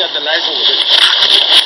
got the knife over there.